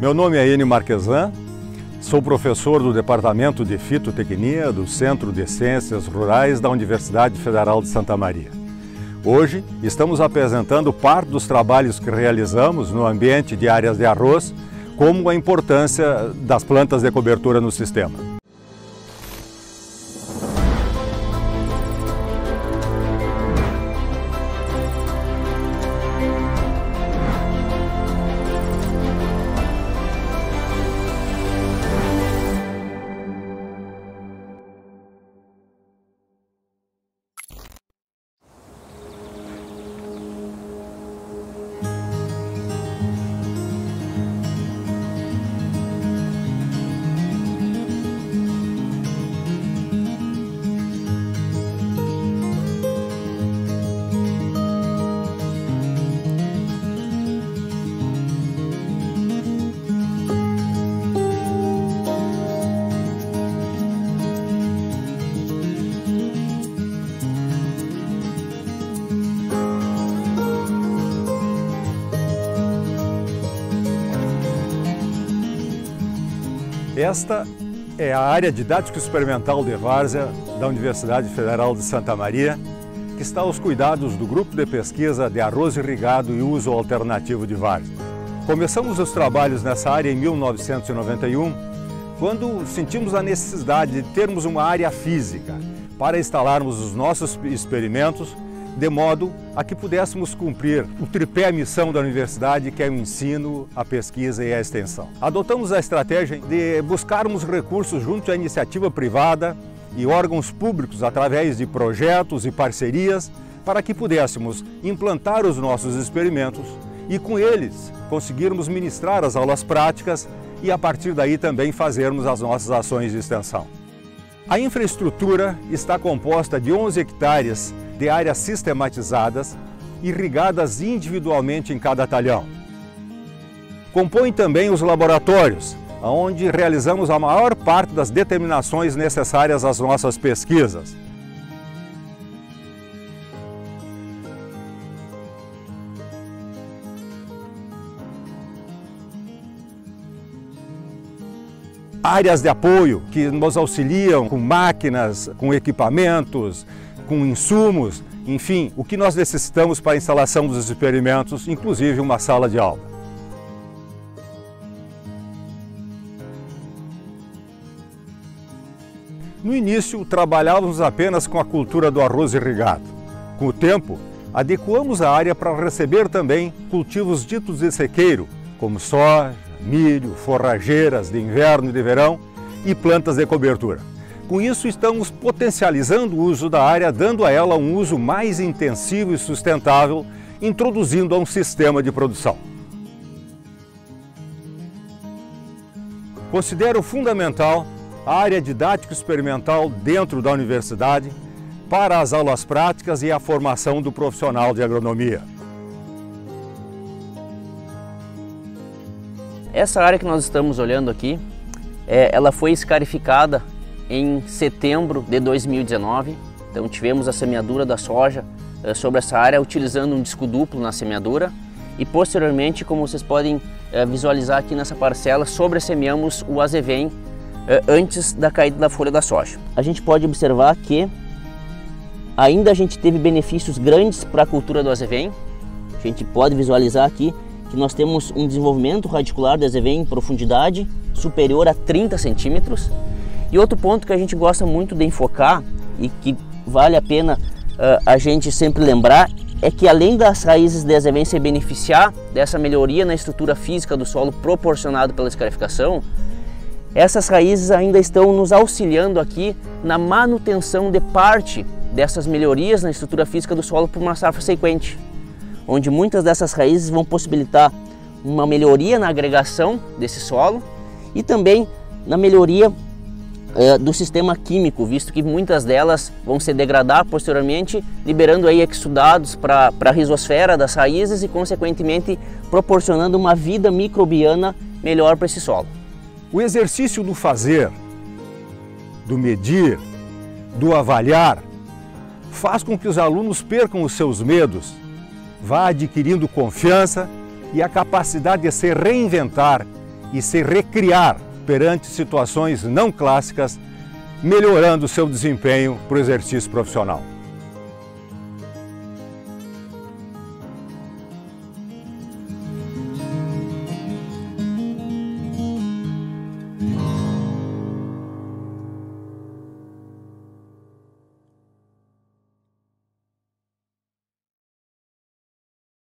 Meu nome é Enio Marquesan, sou professor do Departamento de Fitotecnia do Centro de Ciências Rurais da Universidade Federal de Santa Maria. Hoje estamos apresentando parte dos trabalhos que realizamos no ambiente de áreas de arroz, como a importância das plantas de cobertura no sistema. Esta é a área didática experimental de Várzea da Universidade Federal de Santa Maria, que está aos cuidados do grupo de pesquisa de arroz irrigado e uso alternativo de várzea. Começamos os trabalhos nessa área em 1991, quando sentimos a necessidade de termos uma área física para instalarmos os nossos experimentos de modo a que pudéssemos cumprir o tripé missão da universidade, que é o ensino, a pesquisa e a extensão. Adotamos a estratégia de buscarmos recursos junto à iniciativa privada e órgãos públicos através de projetos e parcerias para que pudéssemos implantar os nossos experimentos e com eles conseguirmos ministrar as aulas práticas e a partir daí também fazermos as nossas ações de extensão. A infraestrutura está composta de 11 hectares de áreas sistematizadas, irrigadas individualmente em cada talhão. Compõe também os laboratórios, onde realizamos a maior parte das determinações necessárias às nossas pesquisas. Áreas de apoio que nos auxiliam com máquinas, com equipamentos, com insumos, enfim, o que nós necessitamos para a instalação dos experimentos, inclusive uma sala de aula. No início, trabalhávamos apenas com a cultura do arroz irrigado. Com o tempo, adequamos a área para receber também cultivos ditos de sequeiro, como soja, milho, forrageiras de inverno e de verão e plantas de cobertura. Com isso, estamos potencializando o uso da área, dando a ela um uso mais intensivo e sustentável, introduzindo a um sistema de produção. Considero fundamental a área didática experimental dentro da universidade para as aulas práticas e a formação do profissional de agronomia. Essa área que nós estamos olhando aqui, é, ela foi escarificada em setembro de 2019. Então tivemos a semeadura da soja eh, sobre essa área utilizando um disco duplo na semeadura e posteriormente, como vocês podem eh, visualizar aqui nessa parcela, sobressemeamos o azevém eh, antes da caída da folha da soja. A gente pode observar que ainda a gente teve benefícios grandes para a cultura do azevém. A gente pode visualizar aqui que nós temos um desenvolvimento radicular do azevém em profundidade superior a 30 centímetros. E outro ponto que a gente gosta muito de enfocar e que vale a pena uh, a gente sempre lembrar é que além das raízes de azevém se beneficiar dessa melhoria na estrutura física do solo proporcionado pela escarificação, essas raízes ainda estão nos auxiliando aqui na manutenção de parte dessas melhorias na estrutura física do solo por uma safra sequente, onde muitas dessas raízes vão possibilitar uma melhoria na agregação desse solo e também na melhoria é, do sistema químico, visto que muitas delas vão se degradar posteriormente, liberando aí exudados para a risosfera das raízes e, consequentemente, proporcionando uma vida microbiana melhor para esse solo. O exercício do fazer, do medir, do avaliar, faz com que os alunos percam os seus medos, vá adquirindo confiança e a capacidade de se reinventar e se recriar perante situações não clássicas, melhorando seu desempenho para o exercício profissional.